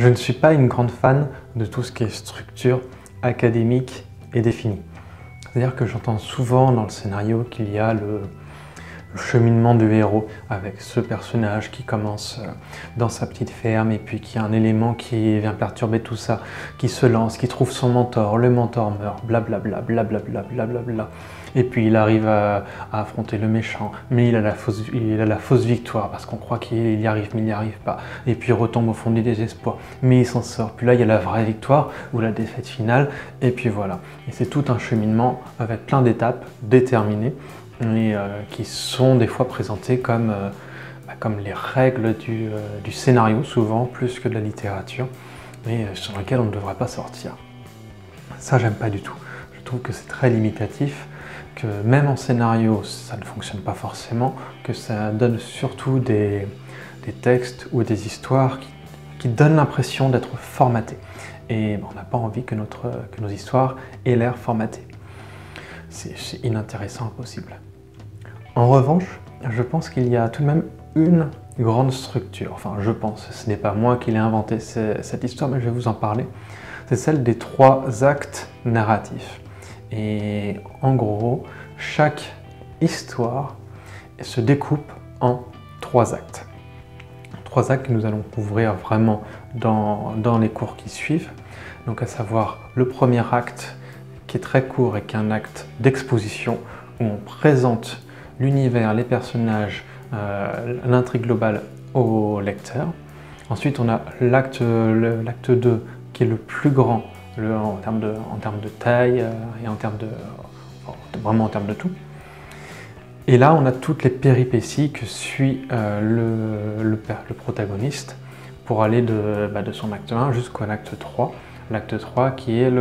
Je ne suis pas une grande fan de tout ce qui est structure académique et définie. C'est-à-dire que j'entends souvent dans le scénario qu'il y a le, le cheminement du héros avec ce personnage qui commence euh, dans sa petite ferme et puis qui a un élément qui vient perturber tout ça, qui se lance, qui trouve son mentor, le mentor meurt, blablabla, blablabla, blablabla. Et puis il arrive à, affronter le méchant, mais il a la fausse, il a la fausse victoire parce qu'on croit qu'il y arrive, mais il n'y arrive pas. Et puis il retombe au fond du désespoir, mais il s'en sort. Puis là il y a la vraie victoire ou la défaite finale, et puis voilà. Et c'est tout un cheminement avec plein d'étapes déterminées et euh, qui sont des fois présentées comme, euh, bah, comme les règles du, euh, du, scénario, souvent plus que de la littérature, mais sur lesquelles on ne devrait pas sortir. Ça, j'aime pas du tout. Je trouve que c'est très limitatif, que même en scénario, ça ne fonctionne pas forcément, que ça donne surtout des, des textes ou des histoires qui, qui donnent l'impression d'être formatées. Et on n'a pas envie que, notre, que nos histoires aient l'air formatées. C'est inintéressant impossible. En revanche, je pense qu'il y a tout de même une grande structure. Enfin, je pense, ce n'est pas moi qui l'ai inventé cette histoire, mais je vais vous en parler. C'est celle des trois actes narratifs. Et en gros, chaque histoire se découpe en trois actes. Trois actes que nous allons couvrir vraiment dans, dans les cours qui suivent. Donc à savoir le premier acte qui est très court et qui est un acte d'exposition où on présente l'univers, les personnages, euh, l'intrigue globale au lecteur. Ensuite, on a l'acte 2 qui est le plus grand en, termes de, en termes de taille euh, et en termes de, vraiment en termes de tout. Et là, on a toutes les péripéties que suit euh, le, le, protagoniste pour aller de, bah, de son acte 1 jusqu'au acte 3. L'acte 3 qui est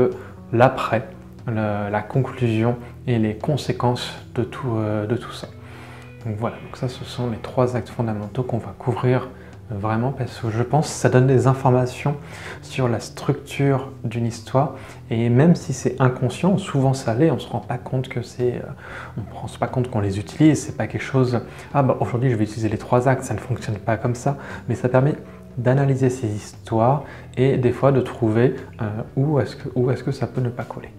l'après, la conclusion et les conséquences de tout, euh, de tout ça. Donc voilà, donc ça ce sont les trois actes fondamentaux qu'on va couvrir euh, vraiment parce que je pense que ça donne des informations sur la structure d'une histoire et même si c'est inconscient, souvent ça l'est, on se rend pas compte que c'est, euh, on se rend pas compte qu'on les utilise, c'est pas quelque chose, ah bah aujourd'hui je vais utiliser les trois actes, ça ne fonctionne pas comme ça, mais ça permet d'analyser ces histoires et des fois de trouver où est-ce que, est que ça peut ne pas coller.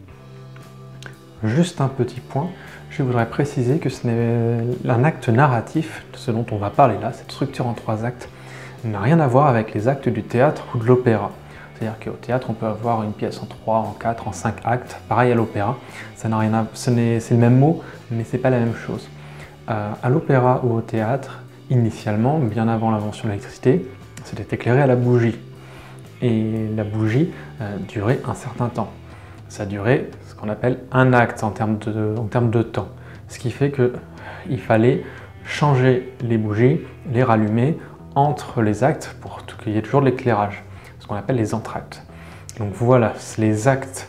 Juste un petit point, je voudrais préciser que ce n'est un acte narratif, ce dont on va parler là, cette structure en trois actes, n'a rien à voir avec les actes du théâtre ou de l'opéra. C'est-à-dire qu'au théâtre, on peut avoir une pièce en trois, en quatre, en cinq actes. Pareil à l'opéra, c'est le même mot, mais c'est pas la même chose. Euh, à l'opéra ou au théâtre, initialement, bien avant l'invention de l'électricité, c'était éclairé à la bougie. Et la bougie euh, durait un certain temps. Ça durait qu'on appelle un acte en termes de, en termes de temps. Ce qui fait qu'il fallait changer les bougies, les rallumer entre les actes pour qu'il y ait toujours de l'éclairage, ce qu'on appelle les entractes. Donc voilà, les actes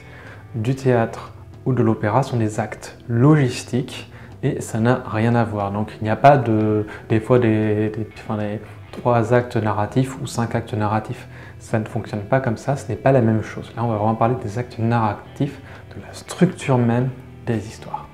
du théâtre ou de l'opéra sont des actes logistiques et ça n'a rien à voir. Donc il n'y a pas de, des fois des, trois actes narratifs ou cinq actes narratifs. Ça ne fonctionne pas comme ça, ce n'est pas la même chose. Là, on va vraiment parler des actes narratifs, de la structure même des histoires.